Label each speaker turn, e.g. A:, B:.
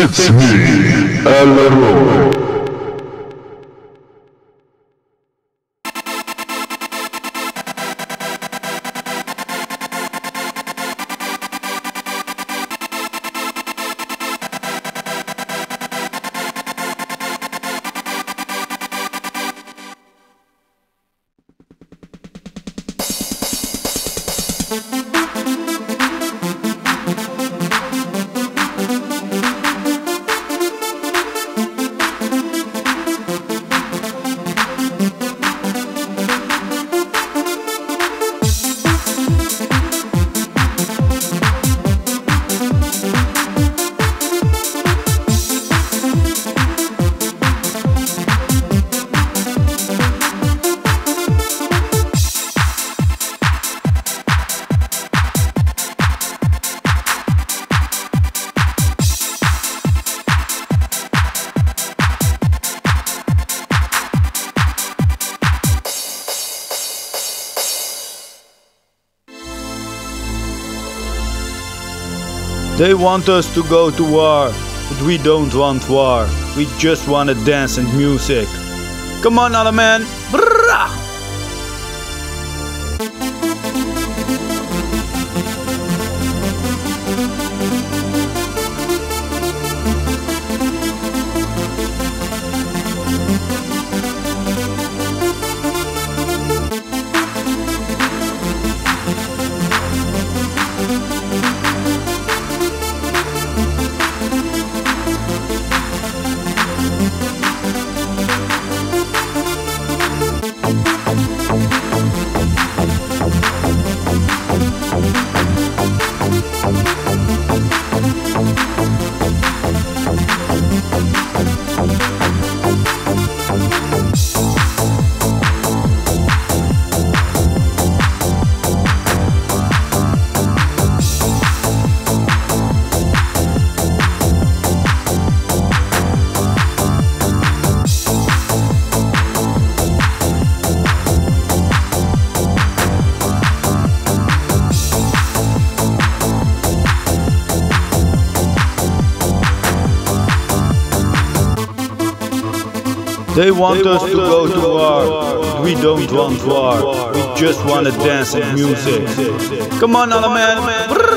A: It's me, Alaro.
B: They want us to go to war, but we don't want war. We just want to dance and music. Come on, alle man. Brrrah! They want us to go to war, we don't want war. We just want to dance and music. Come on, alle man. Brrrah!